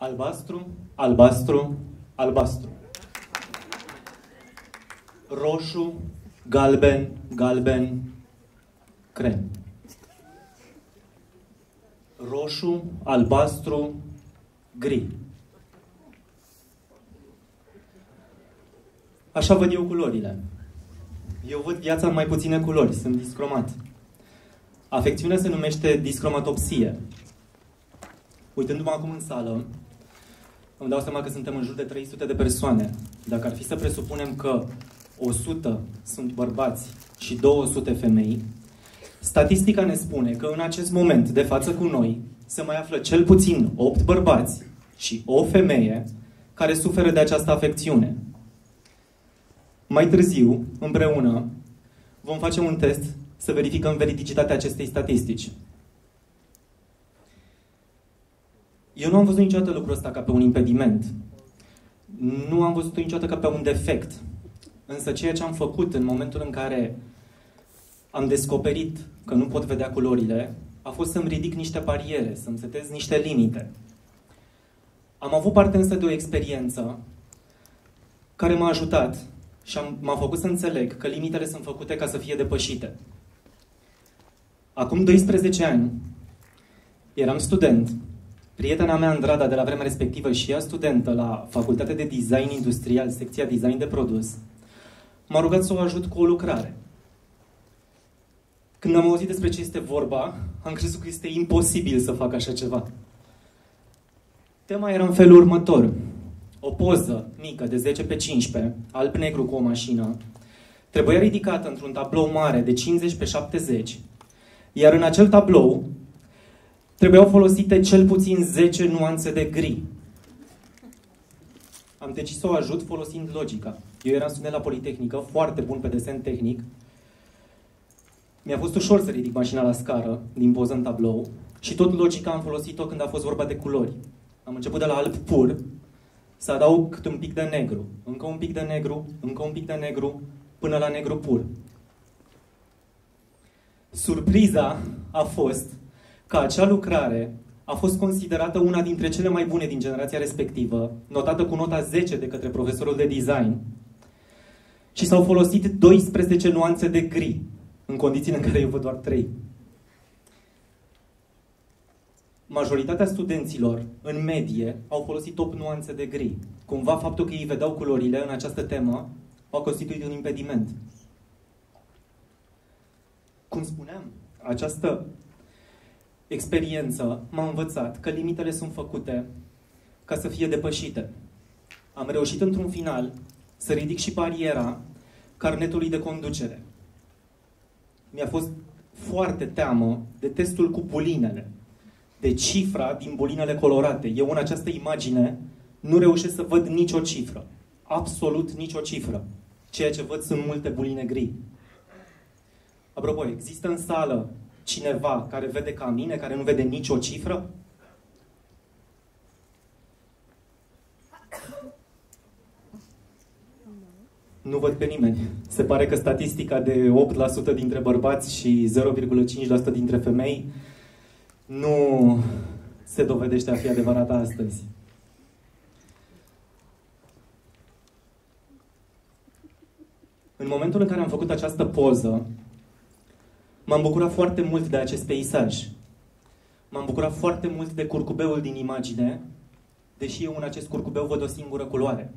Albastru, albastru, albastru. Roșu, galben, galben, crem. Roșu, albastru, gri. Așa văd eu culorile. Eu văd viața în mai puține culori, sunt discromat. Afecțiunea se numește discromatopsie. Uitându-mă acum în sală, îmi dau seama că suntem în jur de 300 de persoane. Dacă ar fi să presupunem că 100 sunt bărbați și 200 femei, statistica ne spune că în acest moment, de față cu noi, se mai află cel puțin 8 bărbați și o femeie care suferă de această afecțiune. Mai târziu, împreună, vom face un test să verificăm veridicitatea acestei statistici. Eu nu am văzut niciodată lucrul ăsta ca pe un impediment. Nu am văzut niciodată ca pe un defect. Însă ceea ce am făcut în momentul în care am descoperit că nu pot vedea culorile, a fost să-mi ridic niște bariere, să-mi setez niște limite. Am avut parte însă de o experiență care m-a ajutat și am, m-a făcut să înțeleg că limitele sunt făcute ca să fie depășite. Acum 12 ani eram student, prietena mea Andrada de la vremea respectivă și ea studentă la Facultatea de Design Industrial, secția Design de Produs, m-a rugat să o ajut cu o lucrare. Când am auzit despre ce este vorba, am crezut că este imposibil să fac așa ceva. Tema era în felul următor. O poză mică de 10 pe 15, alb-negru cu o mașină, trebuia ridicată într-un tablou mare de 50 pe 70, iar în acel tablou trebuiau folosite cel puțin 10 nuanțe de gri. Am decis să o ajut folosind logica. Eu eram student la Politehnică, foarte bun pe desen tehnic. Mi-a fost ușor să ridic mașina la scară, din poză în tablou, și tot logica am folosit-o când a fost vorba de culori. Am început de la alb pur, să adaug câte un pic de negru, încă un pic de negru, încă un pic de negru, până la negru pur. Surpriza a fost că acea lucrare a fost considerată una dintre cele mai bune din generația respectivă, notată cu nota 10 de către profesorul de design, și s-au folosit 12 nuanțe de gri, în condițiile în care eu văd doar 3. Majoritatea studenților, în medie, au folosit 8 nuanțe de gri. Cumva faptul că ei vedeau culorile în această temă au constituit un impediment. Cum spuneam, această experiență m-a învățat că limitele sunt făcute ca să fie depășite. Am reușit într-un final să ridic și bariera carnetului de conducere. Mi-a fost foarte teamă de testul cu bulinele, de cifra din bulinele colorate. Eu în această imagine nu reușesc să văd nicio cifră. Absolut nicio cifră. Ceea ce văd sunt multe buline gri. Apropo, există în sală cineva care vede ca mine, care nu vede nicio cifră? Nu văd pe nimeni. Se pare că statistica de 8% dintre bărbați și 0,5% dintre femei nu se dovedește a fi adevărată astăzi. În momentul în care am făcut această poză, m-am bucurat foarte mult de acest peisaj. M-am bucurat foarte mult de curcubeul din imagine, deși eu în acest curcubeu văd o singură culoare.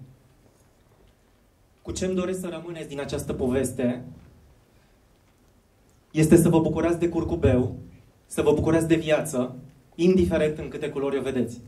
Cu ce îmi doresc să rămâneți din această poveste este să vă bucurați de curcubeu, să vă bucurați de viață, indiferent în câte culori o vedeți.